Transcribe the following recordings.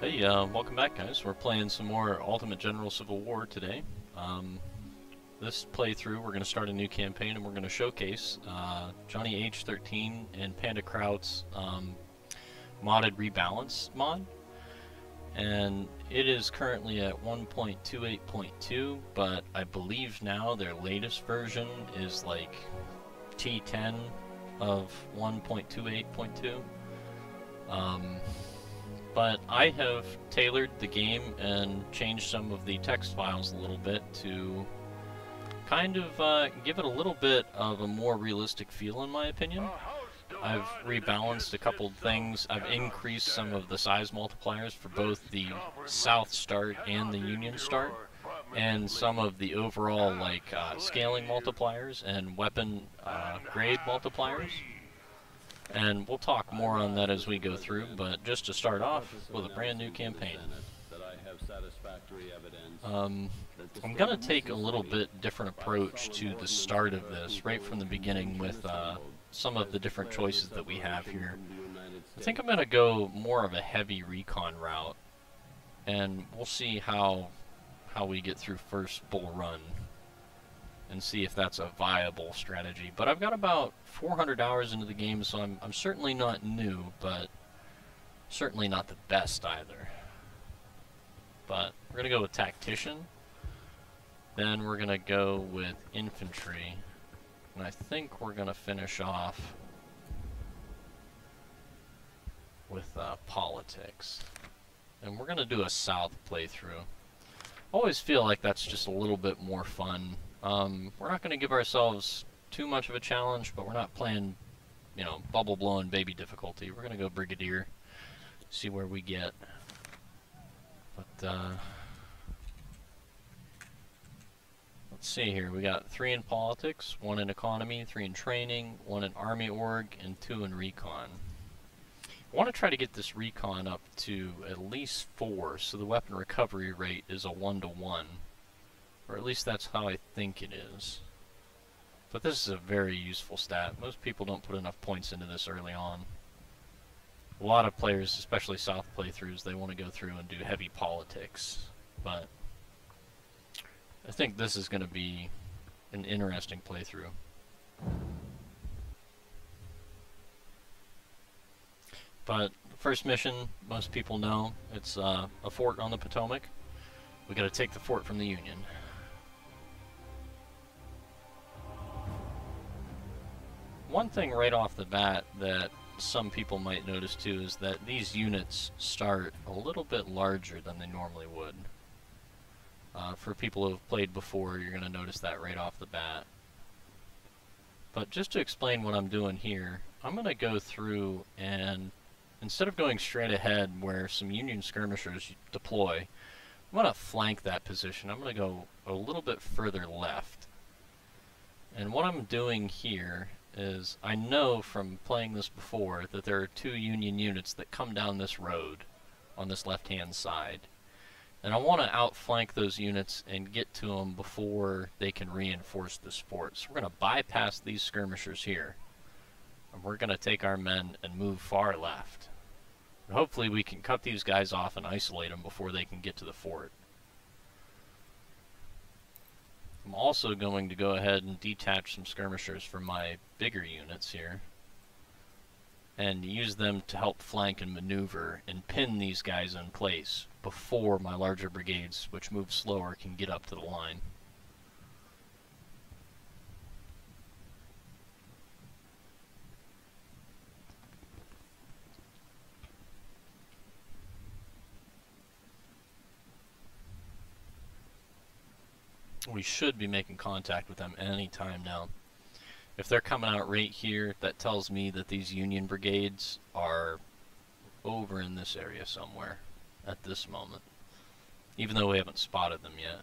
Hey, uh, welcome back guys. We're playing some more Ultimate General Civil War today. Um, this playthrough, we're going to start a new campaign and we're going to showcase uh, Johnny H13 and Panda Kraut's um, modded rebalance mod. And it is currently at 1.28.2, but I believe now their latest version is like T10 of 1.28.2. Um, but I have tailored the game and changed some of the text files a little bit to kind of uh, give it a little bit of a more realistic feel in my opinion. I've rebalanced a couple things. I've increased some of the size multipliers for both the South start and the Union start, and some of the overall like uh, scaling multipliers and weapon uh, grade multipliers. And we'll talk more on that as we go through, but just to start off with a brand new campaign. Um, I'm going to take a little bit different approach to the start of this, right from the beginning with uh, some of the different choices that we have here. I think I'm going to go more of a heavy recon route, and we'll see how how we get through first bull run and see if that's a viable strategy. But I've got about 400 hours into the game, so I'm, I'm certainly not new, but certainly not the best either. But we're going to go with Tactician. Then we're going to go with Infantry. And I think we're going to finish off with uh, Politics. And we're going to do a South playthrough. always feel like that's just a little bit more fun um, we're not going to give ourselves too much of a challenge, but we're not playing, you know, bubble blowing baby difficulty. We're going to go Brigadier, see where we get. But, uh, let's see here. We got three in politics, one in economy, three in training, one in army org, and two in recon. I want to try to get this recon up to at least four, so the weapon recovery rate is a one to one. Or at least that's how I think it is. But this is a very useful stat. Most people don't put enough points into this early on. A lot of players, especially South playthroughs, they want to go through and do heavy politics. But I think this is going to be an interesting playthrough. But first mission, most people know, it's uh, a fort on the Potomac. We got to take the fort from the Union. One thing right off the bat that some people might notice too is that these units start a little bit larger than they normally would. Uh, for people who have played before, you're going to notice that right off the bat. But just to explain what I'm doing here, I'm going to go through and instead of going straight ahead where some Union skirmishers deploy, I'm going to flank that position. I'm going to go a little bit further left. And what I'm doing here is I know from playing this before that there are two Union units that come down this road on this left-hand side. And I want to outflank those units and get to them before they can reinforce this fort. So we're going to bypass these skirmishers here. And we're going to take our men and move far left. And hopefully we can cut these guys off and isolate them before they can get to the fort. I'm also going to go ahead and detach some skirmishers from my bigger units here and use them to help flank and maneuver and pin these guys in place before my larger brigades, which move slower, can get up to the line. We should be making contact with them any time now. If they're coming out right here, that tells me that these Union brigades are over in this area somewhere at this moment, even though we haven't spotted them yet.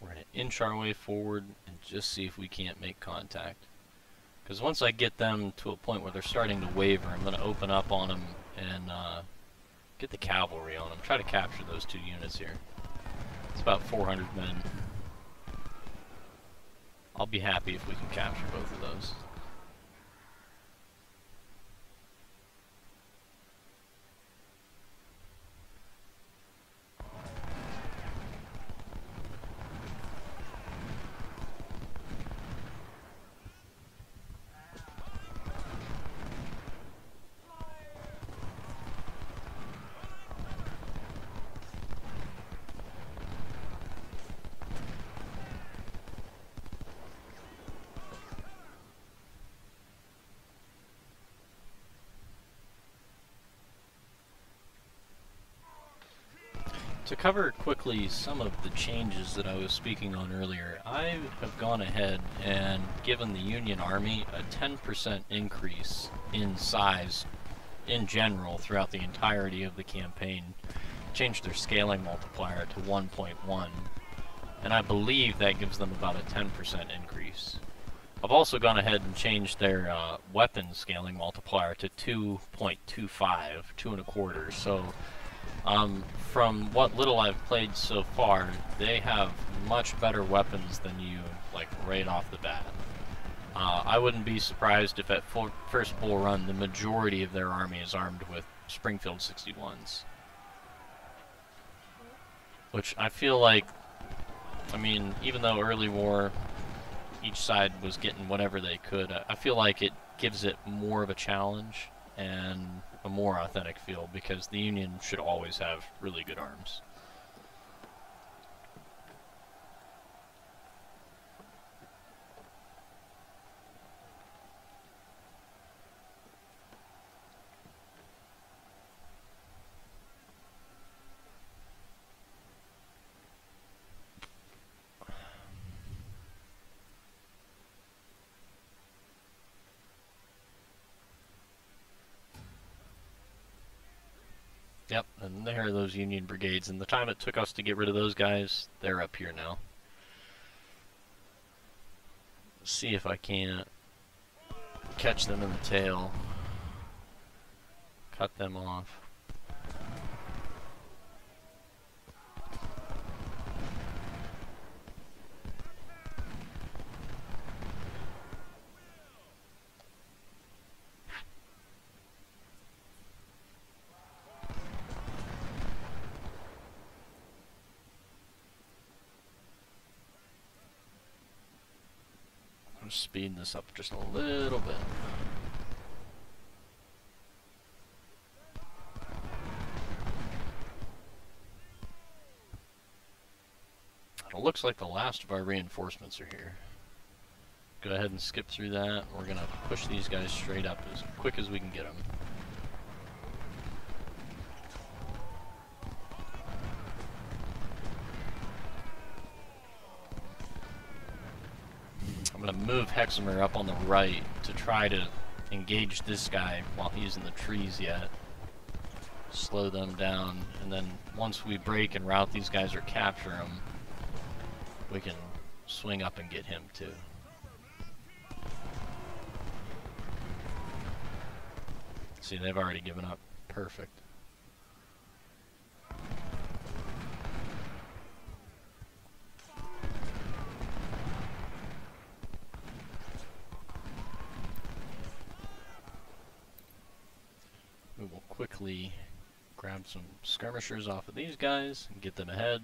We're going to inch our way forward and just see if we can't make contact. Because once I get them to a point where they're starting to waver, I'm going to open up on them and uh, get the cavalry on them. Try to capture those two units here. It's about 400 men. I'll be happy if we can capture both of those. To cover quickly some of the changes that I was speaking on earlier, I have gone ahead and given the Union Army a 10% increase in size in general throughout the entirety of the campaign. Changed their scaling multiplier to 1.1, and I believe that gives them about a 10% increase. I've also gone ahead and changed their uh, weapon scaling multiplier to 2.25, two and a quarter, so um, from what little I've played so far, they have much better weapons than you, like, right off the bat. Uh, I wouldn't be surprised if at full, first bull run the majority of their army is armed with Springfield 61s. Which I feel like, I mean, even though early war, each side was getting whatever they could, I, I feel like it gives it more of a challenge and a more authentic feel because the Union should always have really good arms. Yep, and there are those Union brigades, and the time it took us to get rid of those guys, they're up here now. Let's see if I can't catch them in the tail. Cut them off. Speed this up just a little bit. It looks like the last of our reinforcements are here. Go ahead and skip through that. We're going to push these guys straight up as quick as we can get them. I'm to move Hexamer up on the right to try to engage this guy while he's in the trees yet. Slow them down, and then once we break and rout these guys or capture them, we can swing up and get him too. See, they've already given up. Perfect. quickly grab some skirmishers off of these guys and get them ahead.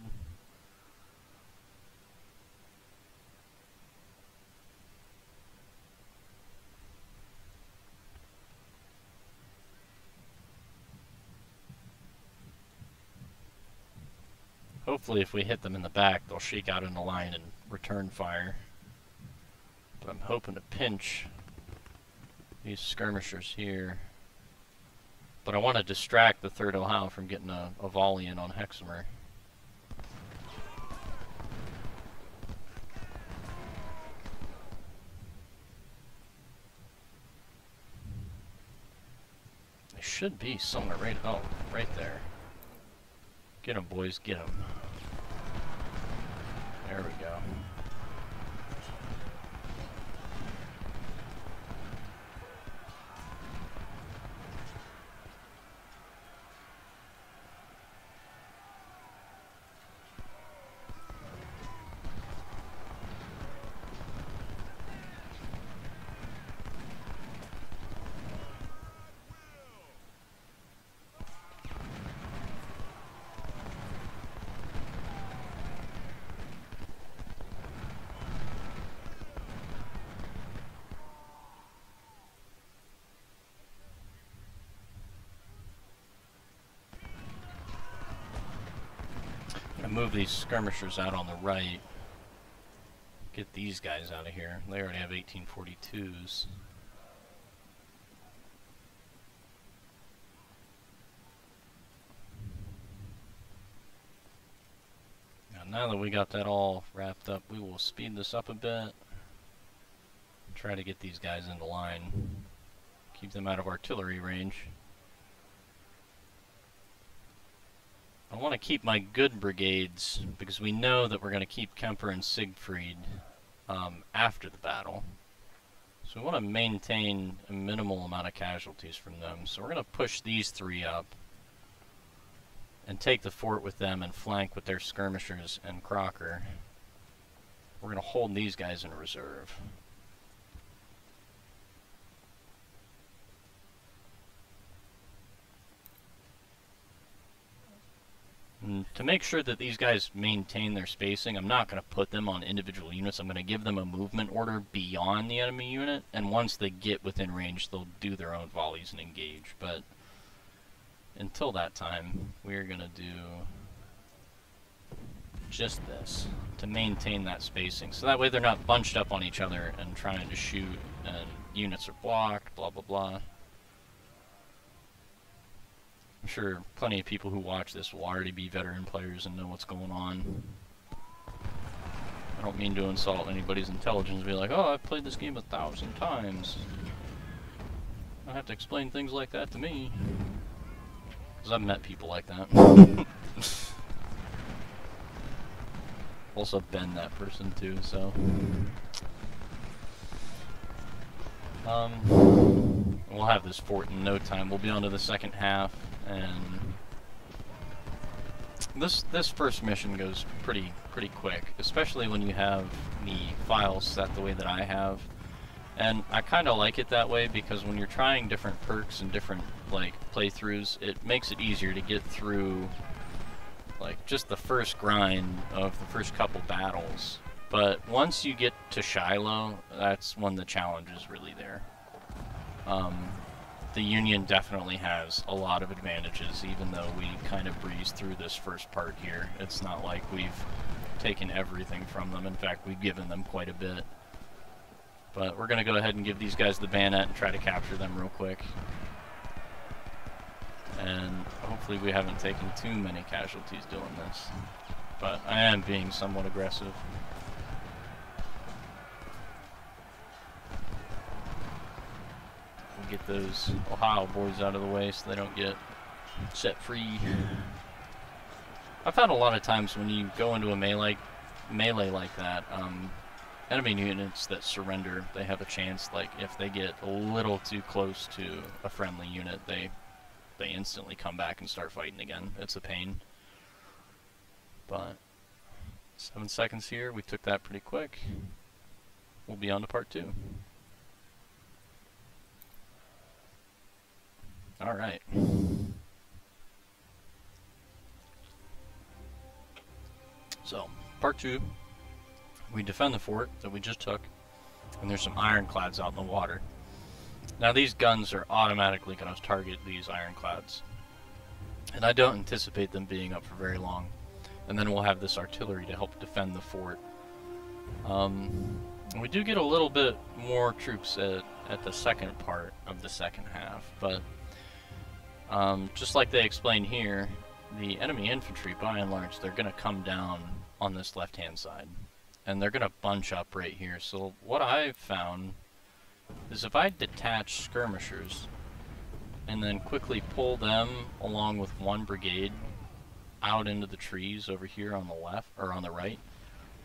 Hopefully if we hit them in the back, they'll shake out in the line and return fire. But I'm hoping to pinch these skirmishers here. But I want to distract the 3rd Ohio from getting a, a volley in on Hexamer. They should be somewhere right, oh, right there. Get them, boys, get them. There we go. Move these skirmishers out on the right. Get these guys out of here. They already have 1842s. Now, now that we got that all wrapped up, we will speed this up a bit. Try to get these guys into line. Keep them out of artillery range. I want to keep my good brigades because we know that we're going to keep Kemper and Siegfried um, after the battle. So we want to maintain a minimal amount of casualties from them. So we're going to push these three up and take the fort with them and flank with their skirmishers and Crocker. We're going to hold these guys in reserve. And to make sure that these guys maintain their spacing, I'm not going to put them on individual units. I'm going to give them a movement order beyond the enemy unit, and once they get within range, they'll do their own volleys and engage. But until that time, we're going to do just this to maintain that spacing. So that way they're not bunched up on each other and trying to shoot, and units are blocked, blah, blah, blah. I'm sure plenty of people who watch this will already be veteran players and know what's going on. I don't mean to insult anybody's intelligence be like, oh, I've played this game a thousand times. I don't have to explain things like that to me. Because I've met people like that. also been that person too, so... Um, we'll have this fort in no time. We'll be on to the second half and this this first mission goes pretty pretty quick, especially when you have the files set the way that I have. And I kind of like it that way because when you're trying different perks and different like playthroughs, it makes it easier to get through like just the first grind of the first couple battles. But once you get to Shiloh, that's when the challenge is really there. Um, the Union definitely has a lot of advantages, even though we kind of breezed through this first part here. It's not like we've taken everything from them. In fact, we've given them quite a bit. But we're going to go ahead and give these guys the bayonet and try to capture them real quick. And hopefully we haven't taken too many casualties doing this. But I am being somewhat aggressive. Get those Ohio boys out of the way so they don't get set free. I've found a lot of times when you go into a melee melee like that, um, enemy units that surrender, they have a chance. Like if they get a little too close to a friendly unit, they they instantly come back and start fighting again. It's a pain. But seven seconds here. We took that pretty quick. We'll be on to part two. All right. So, part two, we defend the fort that we just took, and there's some ironclads out in the water. Now these guns are automatically going to target these ironclads, and I don't anticipate them being up for very long. And then we'll have this artillery to help defend the fort. Um, we do get a little bit more troops at, at the second part of the second half, but um, just like they explain here, the enemy infantry, by and large, they're going to come down on this left-hand side. And they're going to bunch up right here. So what I've found is if I detach skirmishers and then quickly pull them along with one brigade out into the trees over here on the left, or on the right,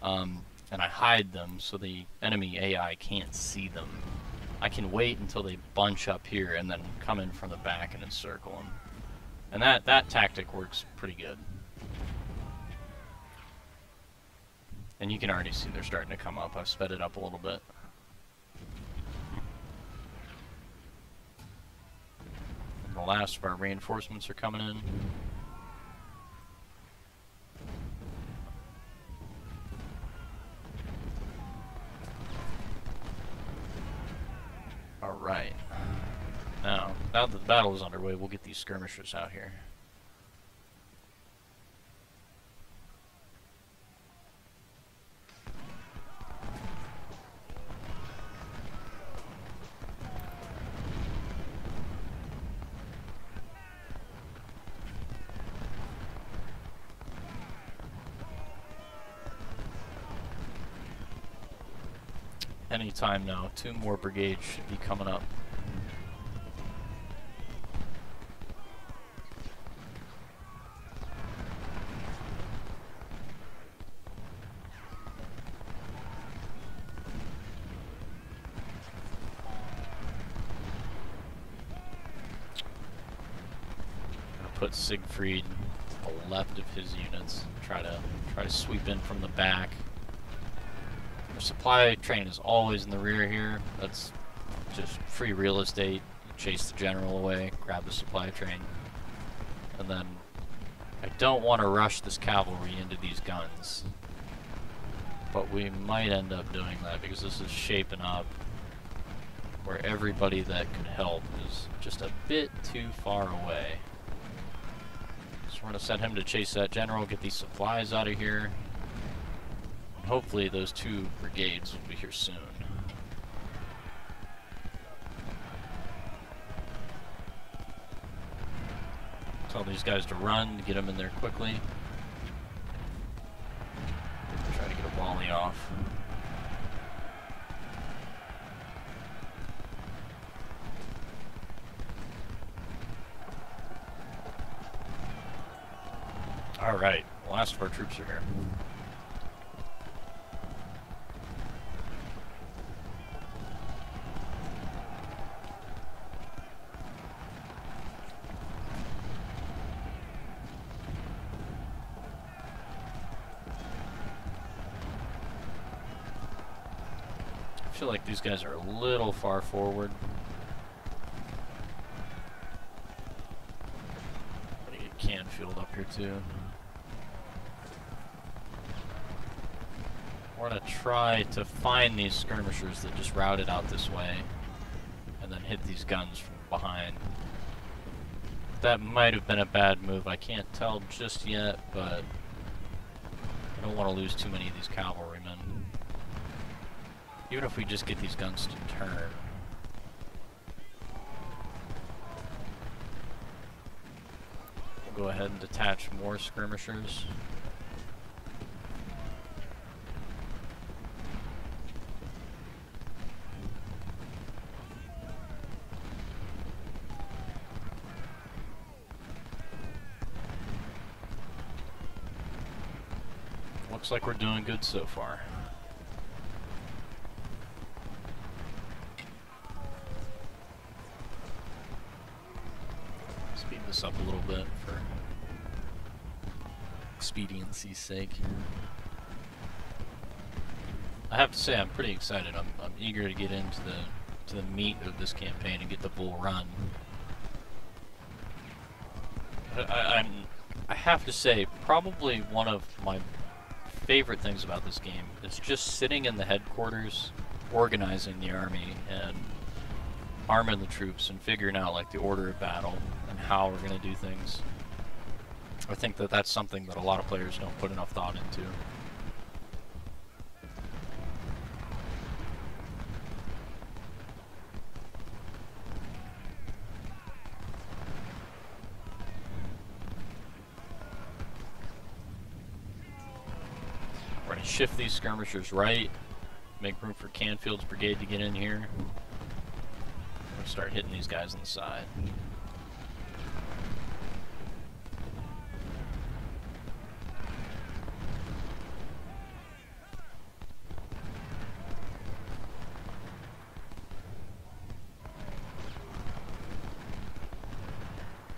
um, and I hide them so the enemy AI can't see them I can wait until they bunch up here and then come in from the back and encircle them. And that, that tactic works pretty good. And you can already see they're starting to come up. I've sped it up a little bit. And the last of our reinforcements are coming in. Alright. Now, now that the battle is underway, we'll get these skirmishers out here. Anytime now. Two more brigades should be coming up. put Siegfried to the left of his units. Try to try to sweep in from the back. Supply train is always in the rear here. That's just free real estate. Chase the general away, grab the supply train. And then I don't want to rush this cavalry into these guns. But we might end up doing that because this is shaping up where everybody that could help is just a bit too far away. So we're going to send him to chase that general, get these supplies out of here. Hopefully those two brigades will be here soon. Tell these guys to run, get them in there quickly. Try to get a volley off. Alright, last of our troops are here. Feel like these guys are a little far forward. Gotta get Canfield up here too. We're gonna try to find these skirmishers that just routed out this way, and then hit these guns from behind. That might have been a bad move, I can't tell just yet, but I don't want to lose too many of these cavalrymen. Even if we just get these guns to turn. We'll go ahead and detach more skirmishers. Looks like we're doing good so far. Speed up a little bit for expediency's sake. I have to say I'm pretty excited. I'm, I'm eager to get into the to the meat of this campaign and get the Bull Run. I, I'm I have to say probably one of my favorite things about this game is just sitting in the headquarters, organizing the army, and arming the troops, and figuring out like the order of battle how we're going to do things. I think that that's something that a lot of players don't put enough thought into. We're going to shift these skirmishers right, make room for Canfield's brigade to get in here. We'll start hitting these guys on the side.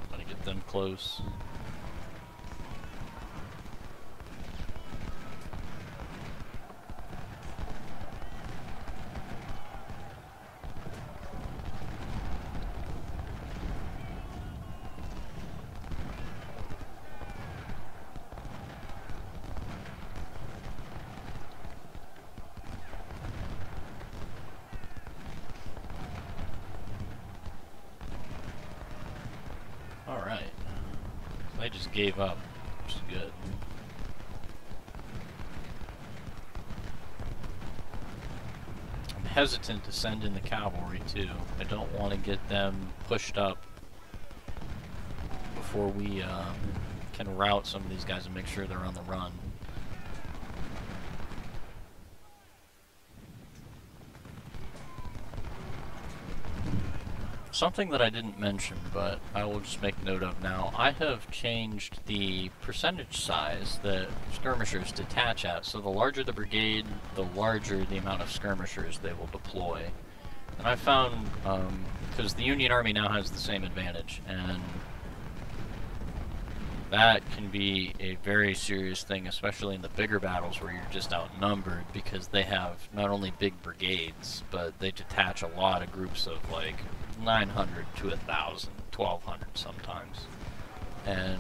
Trying to get them just gave up, which is good. I'm hesitant to send in the cavalry too. I don't want to get them pushed up before we uh, can rout some of these guys and make sure they're on the run. Something that I didn't mention, but I will just make note of now. I have changed the percentage size that skirmishers detach at. So the larger the brigade, the larger the amount of skirmishers they will deploy. And I found, because um, the Union Army now has the same advantage, and that can be a very serious thing, especially in the bigger battles where you're just outnumbered because they have not only big brigades, but they detach a lot of groups of like 900 to 1,000, 1,200 sometimes. And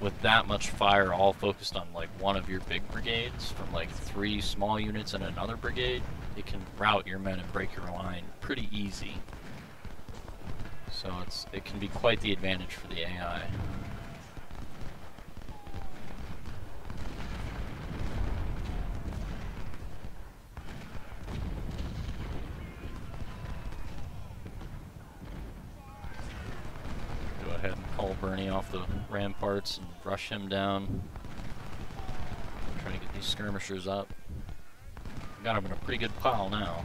with that much fire all focused on like one of your big brigades from like three small units and another brigade, it can rout your men and break your line pretty easy. So it's it can be quite the advantage for the AI. Call Bernie off the ramparts and rush him down. Trying to get these skirmishers up. Got him in a pretty good pile now.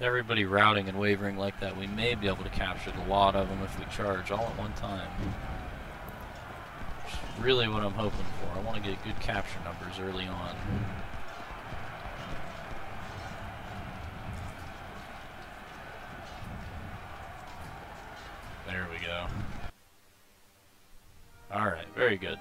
Everybody routing and wavering like that, we may be able to capture a lot of them if we charge all at one time. Which is really what I'm hoping for. I want to get good capture numbers early on. There we go. Alright, very good.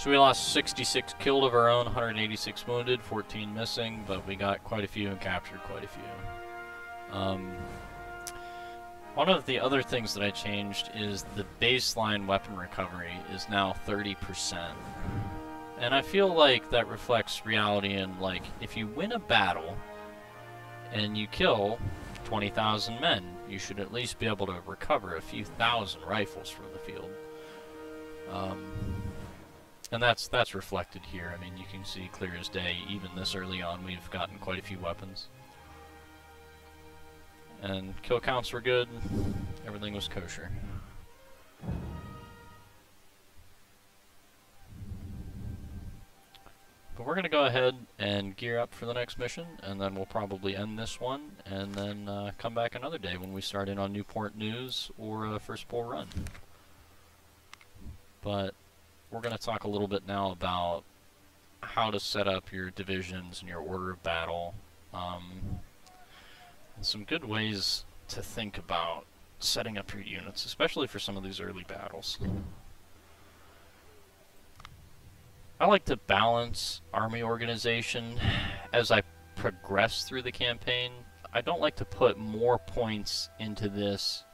So we lost 66 killed of our own, 186 wounded, 14 missing, but we got quite a few and captured quite a few. Um, one of the other things that I changed is the baseline weapon recovery is now 30%. And I feel like that reflects reality in, like, if you win a battle and you kill 20,000 men, you should at least be able to recover a few thousand rifles from the field. Um, and that's that's reflected here. I mean, you can see clear as day, even this early on, we've gotten quite a few weapons. And kill counts were good. Everything was kosher. But we're going to go ahead and gear up for the next mission, and then we'll probably end this one, and then uh, come back another day when we start in on Newport News or uh, First Bull Run. But we're going to talk a little bit now about how to set up your divisions and your order of battle. Um, some good ways to think about setting up your units, especially for some of these early battles. I like to balance army organization as I progress through the campaign. I don't like to put more points into this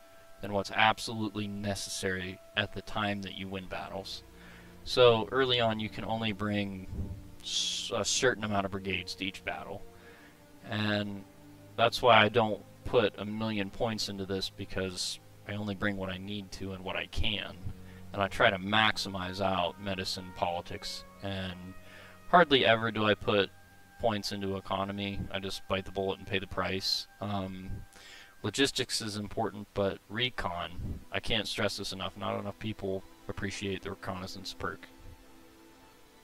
than what's absolutely necessary at the time that you win battles. So early on you can only bring a certain amount of brigades to each battle. And that's why I don't put a million points into this because I only bring what I need to and what I can. And I try to maximize out medicine, politics, and hardly ever do I put points into economy. I just bite the bullet and pay the price. Um, logistics is important, but recon, I can't stress this enough. Not enough people appreciate the reconnaissance perk.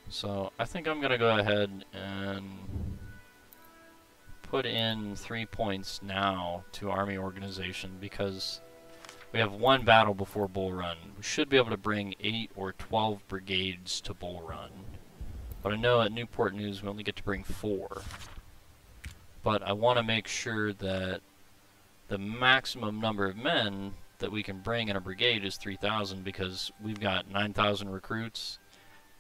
So I think I'm going to go ahead and put in three points now to army organization because we have one battle before Bull Run. We should be able to bring 8 or 12 brigades to Bull Run. But I know at Newport News we only get to bring 4. But I want to make sure that the maximum number of men that we can bring in a brigade is 3,000 because we've got 9,000 recruits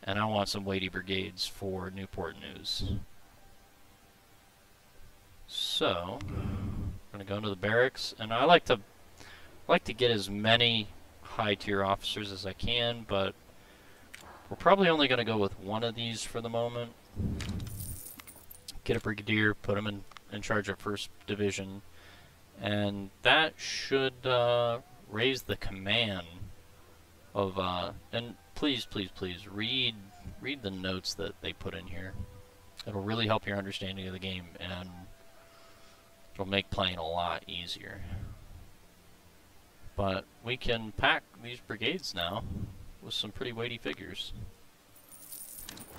and I want some weighty brigades for Newport News. So, I'm gonna go into the barracks, and I like to like to get as many high tier officers as I can, but we're probably only gonna go with one of these for the moment. Get a brigadier, put him in in charge of First Division, and that should uh, raise the command of. Uh, and please, please, please read read the notes that they put in here. It'll really help your understanding of the game, and it'll make playing a lot easier. But we can pack these brigades now with some pretty weighty figures.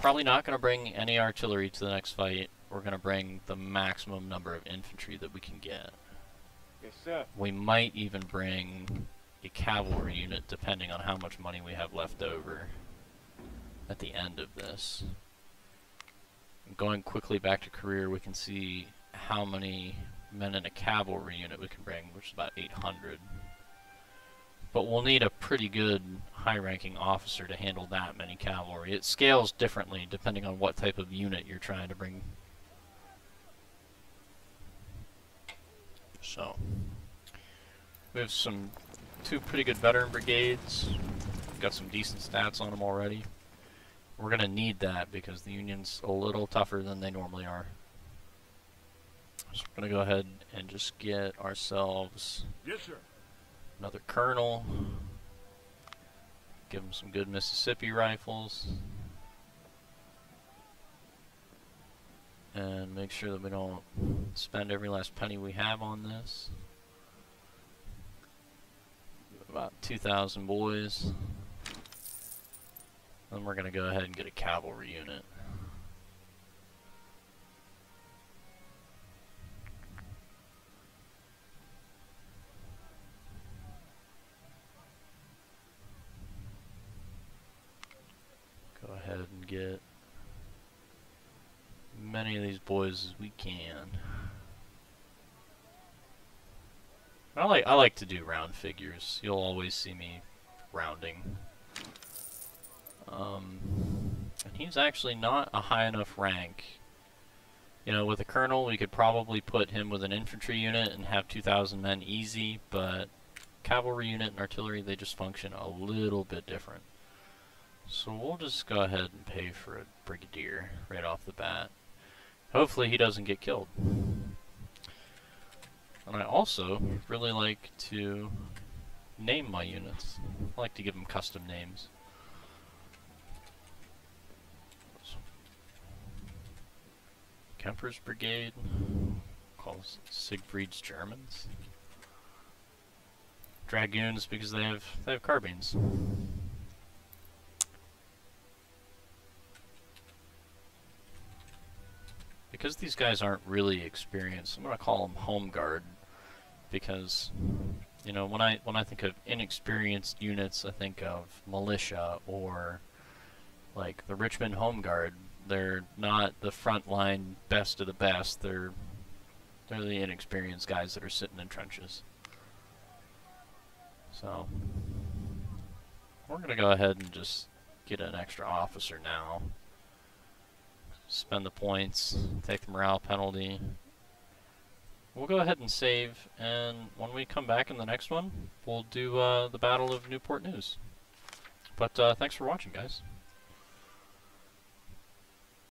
Probably not going to bring any artillery to the next fight. We're going to bring the maximum number of infantry that we can get. Yes, sir. We might even bring a cavalry unit depending on how much money we have left over at the end of this. Going quickly back to career, we can see how many men in a cavalry unit we can bring, which is about 800. But we'll need a pretty good high-ranking officer to handle that many cavalry. It scales differently depending on what type of unit you're trying to bring. So, we have some two pretty good veteran brigades. Got some decent stats on them already. We're going to need that because the Union's a little tougher than they normally are. So we're going to go ahead and just get ourselves Yes, another colonel. Give him some good Mississippi rifles. And make sure that we don't spend every last penny we have on this. About 2,000 boys. Then we're going to go ahead and get a cavalry unit. Go ahead and get many of these boys as we can. I like I like to do round figures. You'll always see me rounding. Um, and he's actually not a high enough rank. You know, with a colonel, we could probably put him with an infantry unit and have 2,000 men easy, but cavalry unit and artillery, they just function a little bit different. So we'll just go ahead and pay for a brigadier right off the bat. Hopefully he doesn't get killed. And I also really like to name my units. I like to give them custom names. Kemper's Brigade calls Siegfried's Germans. Dragoons because they have they have carbines. Because these guys aren't really experienced, I'm gonna call them home guard because you know when I when I think of inexperienced units, I think of militia or like the Richmond Home Guard. They're not the front line best of the best. They're they're the inexperienced guys that are sitting in trenches. So we're gonna go ahead and just get an extra officer now. Spend the points, take the morale penalty. We'll go ahead and save, and when we come back in the next one, we'll do uh, the Battle of Newport News. But uh, thanks for watching, guys.